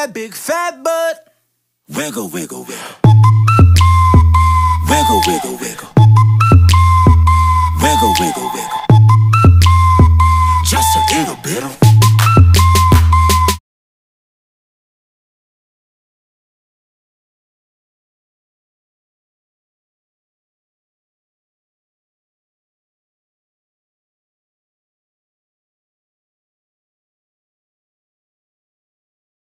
that big fat butt. Wiggle, wiggle, wiggle. Wiggle, wiggle, wiggle. Wiggle, wiggle, wiggle. Just a little bit of.